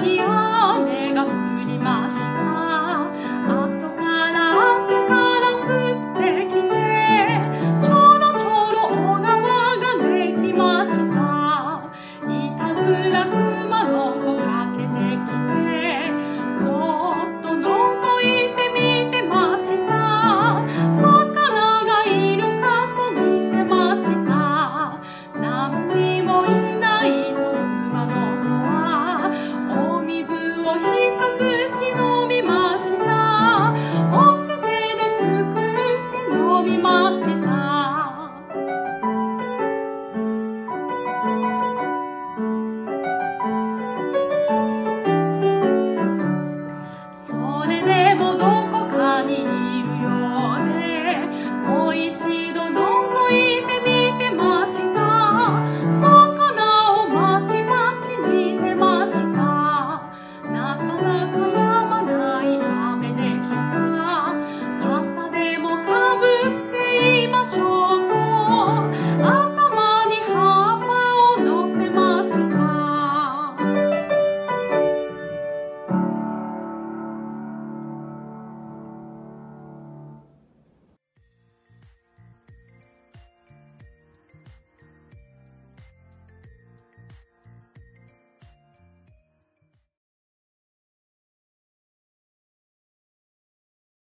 你要 na cidade.